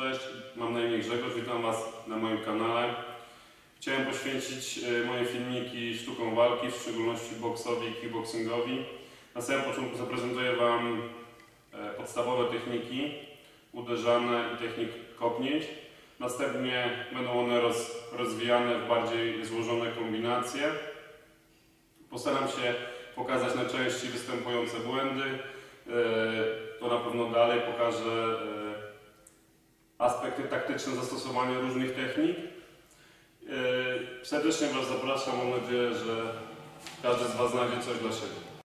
Cześć, mam na imię Grzegorz, witam Was na moim kanale. Chciałem poświęcić e, moje filmiki sztukom walki, w szczególności boksowi i kickboxingowi. Na samym początku zaprezentuję Wam e, podstawowe techniki uderzane i technik kopnięć. Następnie będą one roz, rozwijane w bardziej złożone kombinacje. Postaram się pokazać najczęściej występujące błędy. E, To na pewno dalej pokażę aspekty taktyczne zastosowania różnych technik. Yy, Serdecznie Was zapraszam, mam nadzieję, że każdy z Was znajdzie coś dla siebie.